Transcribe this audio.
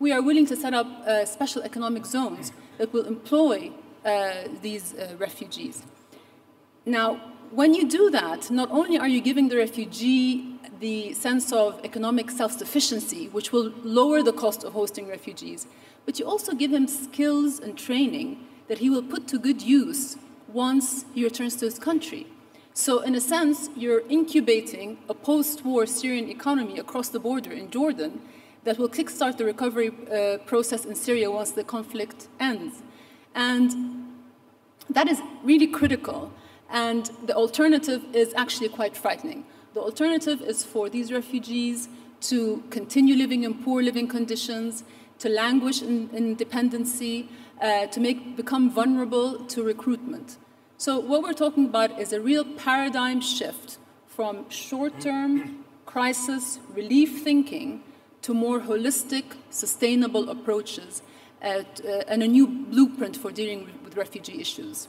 we are willing to set up uh, special economic zones that will employ uh, these uh, refugees. Now, when you do that, not only are you giving the refugee the sense of economic self-sufficiency, which will lower the cost of hosting refugees, but you also give him skills and training that he will put to good use once he returns to his country. So in a sense, you're incubating a post-war Syrian economy across the border in Jordan that will kickstart the recovery uh, process in Syria once the conflict ends. And that is really critical. And the alternative is actually quite frightening. The alternative is for these refugees to continue living in poor living conditions, to languish in, in dependency, uh, to make, become vulnerable to recruitment. So what we're talking about is a real paradigm shift from short-term crisis relief thinking to more holistic, sustainable approaches uh, uh, and a new blueprint for dealing with refugee issues.